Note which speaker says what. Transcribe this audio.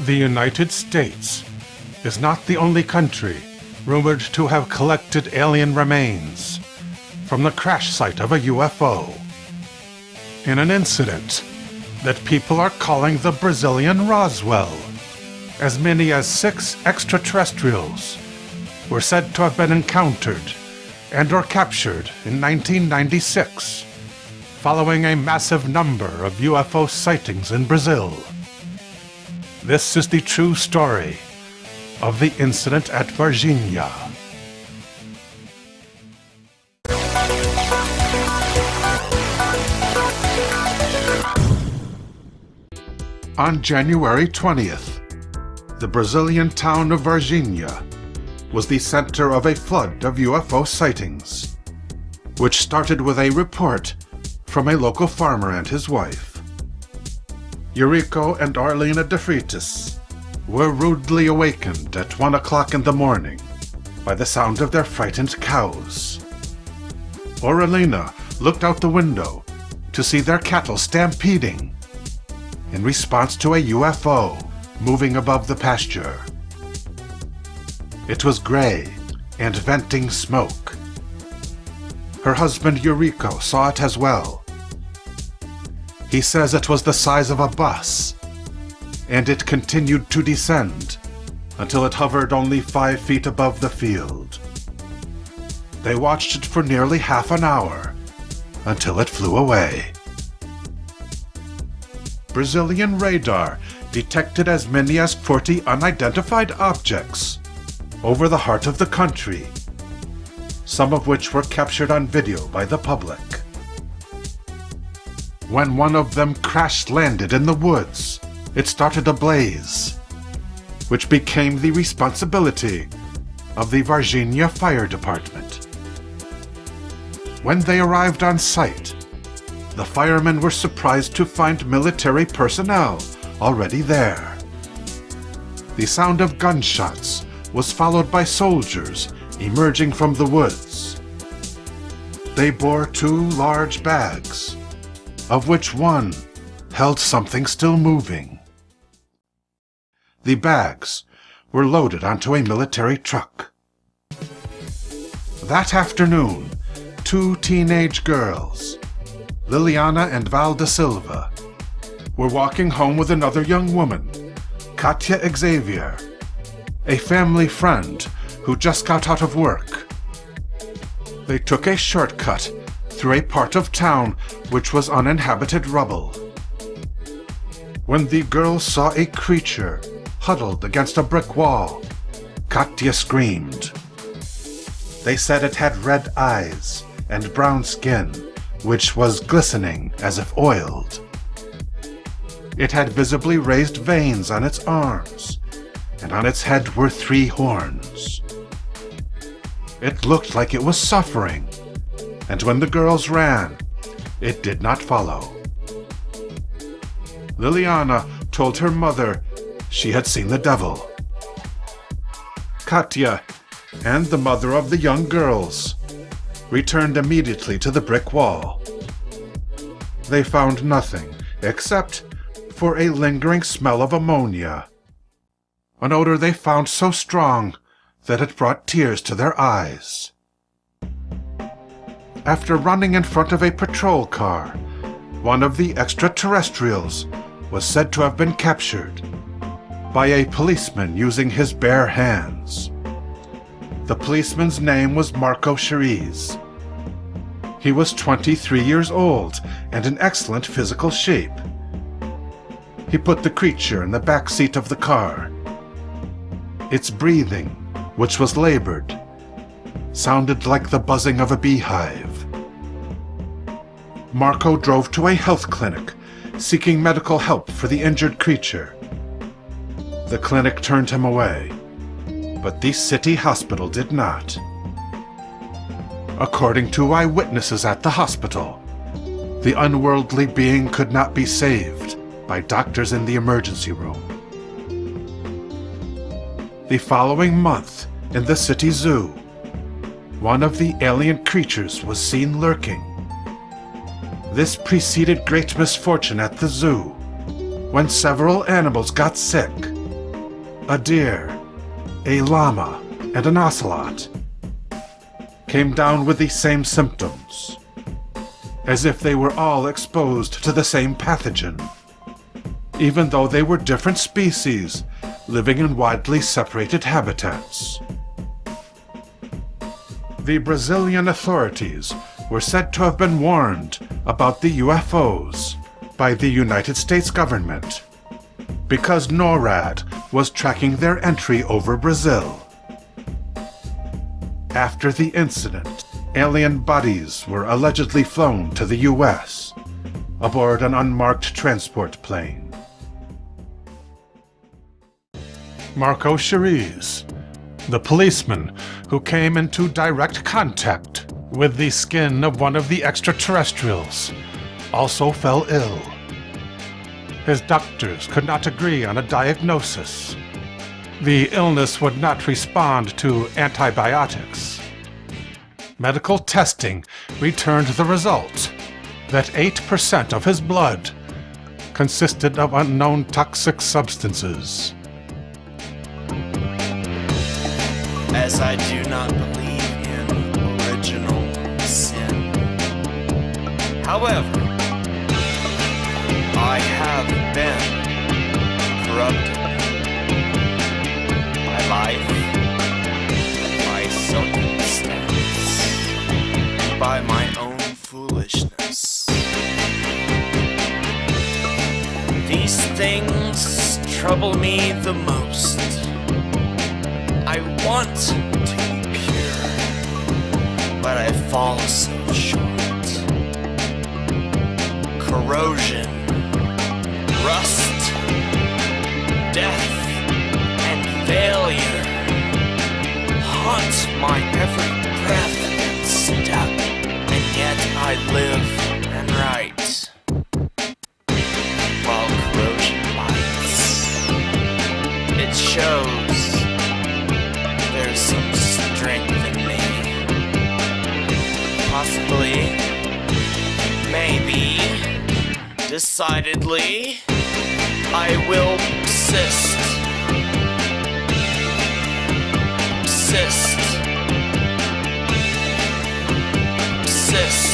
Speaker 1: The United States is not the only country rumored to have collected alien remains from the crash site of a UFO in an incident that people are calling the Brazilian Roswell. As many as six extraterrestrials were said to have been encountered and or captured in 1996 following a massive number of UFO sightings in Brazil. This is the true story of the incident at Varginha. On January 20th, the Brazilian town of Varginha was the center of a flood of UFO sightings, which started with a report from a local farmer and his wife. Eurico and Oralina de Freitas were rudely awakened at one o'clock in the morning by the sound of their frightened cows. Oralina looked out the window to see their cattle stampeding in response to a UFO moving above the pasture. It was gray and venting smoke. Her husband Eurico saw it as well. He says it was the size of a bus, and it continued to descend until it hovered only five feet above the field. They watched it for nearly half an hour until it flew away. Brazilian radar detected as many as 40 unidentified objects over the heart of the country, some of which were captured on video by the public. When one of them crash landed in the woods, it started a blaze, which became the responsibility of the Varginha Fire Department. When they arrived on site, the firemen were surprised to find military personnel already there. The sound of gunshots was followed by soldiers emerging from the woods. They bore two large bags, of which one held something still moving. The bags were loaded onto a military truck. That afternoon, two teenage girls, Liliana and Val da Silva, were walking home with another young woman, Katya Xavier, a family friend who just got out of work. They took a shortcut through a part of town which was uninhabited rubble. When the girl saw a creature huddled against a brick wall, Katya screamed. They said it had red eyes and brown skin which was glistening as if oiled. It had visibly raised veins on its arms, and on its head were three horns. It looked like it was suffering, and when the girls ran, it did not follow. Liliana told her mother she had seen the devil. Katya and the mother of the young girls returned immediately to the brick wall. They found nothing except for a lingering smell of ammonia, an odor they found so strong that it brought tears to their eyes. After running in front of a patrol car, one of the extraterrestrials was said to have been captured by a policeman using his bare hands. The policeman's name was Marco Chereze. He was 23 years old and in excellent physical shape. He put the creature in the back seat of the car. Its breathing, which was labored, sounded like the buzzing of a beehive. Marco drove to a health clinic, seeking medical help for the injured creature. The clinic turned him away but the city hospital did not. According to eyewitnesses at the hospital, the unworldly being could not be saved by doctors in the emergency room. The following month, in the city zoo, one of the alien creatures was seen lurking. This preceded great misfortune at the zoo, when several animals got sick. A deer, a llama, and an ocelot came down with the same symptoms, as if they were all exposed to the same pathogen, even though they were different species living in widely separated habitats. The Brazilian authorities were said to have been warned about the UFOs by the United States government because NORAD was tracking their entry over Brazil. After the incident, alien bodies were allegedly flown to the US aboard an unmarked transport plane. Marco Chereze, the policeman who came into direct contact with the skin of one of the extraterrestrials, also fell ill. His doctors could not agree on a diagnosis. The illness would not respond to antibiotics. Medical testing returned the result that 8% of his blood consisted of unknown toxic substances.
Speaker 2: As I do not believe However, I have been corrupted by life, by circumstance, by my own foolishness. These things trouble me the most. I want to be pure, but I fall so short. Corrosion, rust, death, and failure haunt my every breath and step, and yet I live and write. While corrosion bites, it shows there's some strength in me. Possibly, decidedly, I will persist. Persist. Persist.